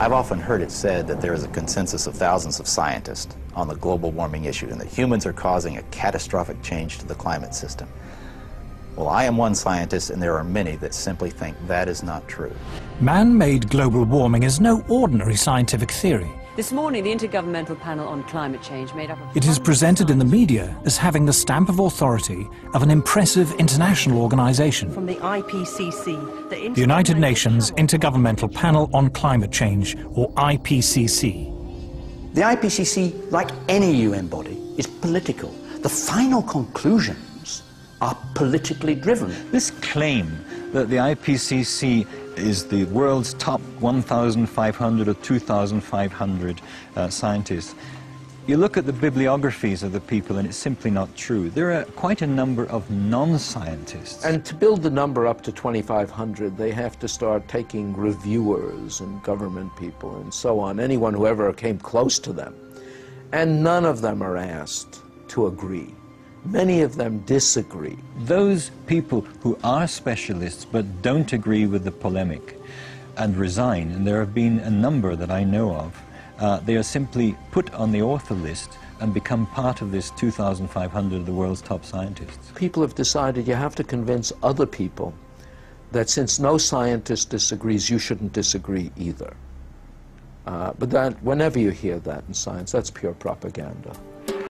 I've often heard it said that there is a consensus of thousands of scientists on the global warming issue and that humans are causing a catastrophic change to the climate system. Well, I am one scientist, and there are many that simply think that is not true. Man-made global warming is no ordinary scientific theory. This morning, the Intergovernmental Panel on Climate Change made up of... It is presented in the media as having the stamp of authority of an impressive international organization. From the IPCC, the, the United Nations Intergovernmental Panel on Climate Change, or IPCC. The IPCC, like any UN body, is political. The final conclusions are politically driven. This claim that the IPCC is the world's top 1,500 or 2,500 uh, scientists. You look at the bibliographies of the people and it's simply not true. There are quite a number of non-scientists. And to build the number up to 2,500, they have to start taking reviewers and government people and so on, anyone who ever came close to them. And none of them are asked to agree. Many of them disagree. Those people who are specialists but don't agree with the polemic and resign, and there have been a number that I know of, uh, they are simply put on the author list and become part of this 2,500 of the world's top scientists. People have decided you have to convince other people that since no scientist disagrees, you shouldn't disagree either. Uh, but that, whenever you hear that in science, that's pure propaganda.